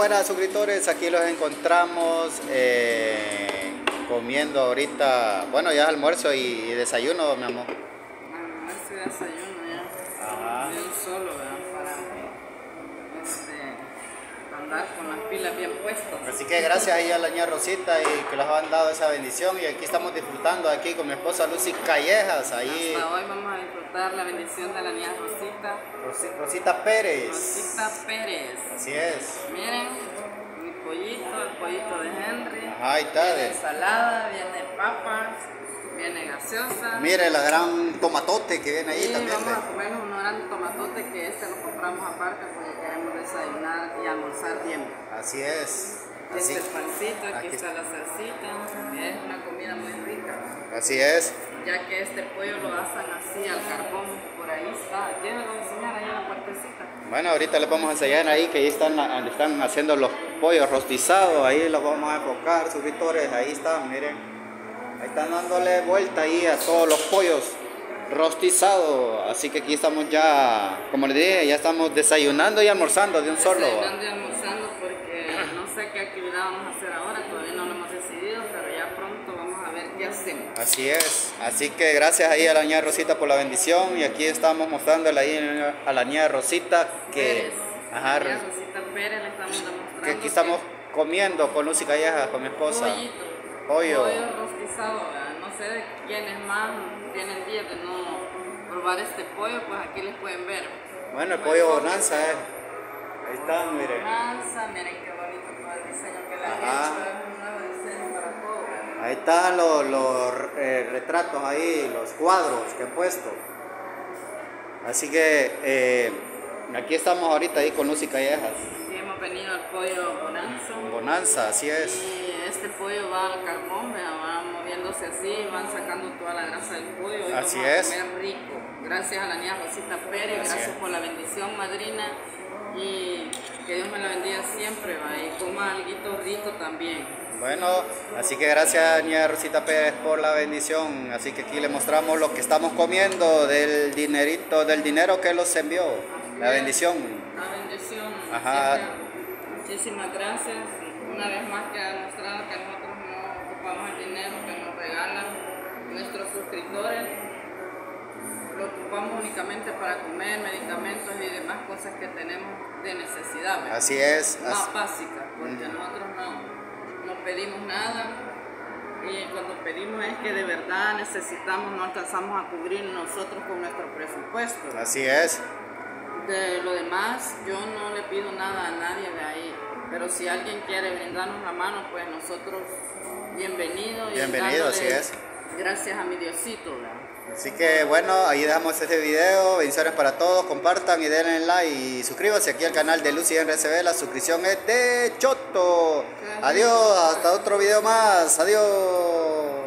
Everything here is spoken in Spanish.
Buenas suscriptores, aquí los encontramos eh, comiendo ahorita, bueno ya es almuerzo y, y desayuno mi amor. Almuerzo y desayuno ya. Ajá. De un solo, ¿verdad? Para este, andar con las pilas bien puestas. Así que gracias ahí a la niña Rosita y que nos han dado esa bendición y aquí estamos disfrutando aquí con mi esposa Lucy Callejas, ahí Hasta hoy vamos a disfrutar la bendición de la niña Rosita. Rosi- Rosita Pérez. Rosita Pérez. Así es. Miren, mi pollito, el pollito de Henry. Ahí está. Viene ensalada, viene papas, viene gaseosa. Mire la gran tomatote que viene ahí y también. vamos a de- comernos un gran tomatote que este lo compramos aparte porque queremos desayunar y almorzar bien. Así es. Así, Este es pancito, aquí, aquí está la salsita, es una comida muy rica, así es. ya que este pollo lo asan así al carbón, por ahí está, llévalo a enseñar ahí en la puertecita. Bueno, ahorita les vamos a enseñar ahí que ahí están, están haciendo los pollos rostizados, ahí los vamos a enfocar, suscriptores, ahí están, miren. Ahí están dándole vuelta ahí a todos los pollos rostizados, así que aquí estamos ya, como les dije, ya estamos desayunando y almorzando de un solo. Desayunando y almorzando porque no sé qué actividad vamos a hacer ahora, todavía no lo hemos decidido, pero ya pronto vamos a ver qué hacemos. Así es, así que gracias ahí a la niña Rosita por la bendición y aquí estamos mostrándole ahí a la niña Rosita que, ajá, ya Rosita Pérez le estamos demostrando que aquí estamos comiendo con Lucy Callejas, con mi esposa. Pollito. Pollo. Pollo rostizado, ¿verdad? No sé de quiénes más tienen días de no probar este pollo, pues aquí les pueden ver. Bueno, el pollo bonanza, eh. Ahí están, miren. Bonanza, miren qué bonito todo el diseño que le han hecho, es un nuevo diseño para todo. Ahí están los, los, eh, retratos ahí, los cuadros que he puesto. Así que eh, aquí estamos ahorita ahí con Lucy Callejas. Aquí hemos venido al pollo bonanza. Bonanza, así es. Y este pollo va al carbón, ¿verdad? Así, van sacando toda la grasa del pollo. Así vamos a es. comer rico. Gracias a la niña Rosita Pérez, gracias por la bendición, madrina. Y que Dios me la bendiga siempre, ¿va? y coma algo rico también. Bueno, así que gracias niña Rosita Pérez por la bendición. Así que aquí le mostramos lo que estamos comiendo del dinerito, del dinero que los envió. La bendición. La bendición. Ajá. siempre. Muchísimas gracias. Una vez más que ha demostrado que nosotros para comer, medicamentos y demás cosas que tenemos de necesidad. ¿verdad? Así es. Más así- básicas, porque nosotros no, no pedimos nada. Y cuando pedimos es que de verdad necesitamos, no alcanzamos a cubrir nosotros con nuestro presupuesto. Así es. De lo demás, yo no le pido nada a nadie de ahí. Pero si alguien quiere brindarnos la mano, pues nosotros, bienvenido. y Bienvenido, así es. Gracias a mi Diosito, ¿verdad? Así que bueno, ahí dejamos este video. Bendiciones para todos. Compartan y denle like y suscríbanse aquí al canal de Lucy RCB. La suscripción es de Choto. Adiós, hasta otro video más. Adiós.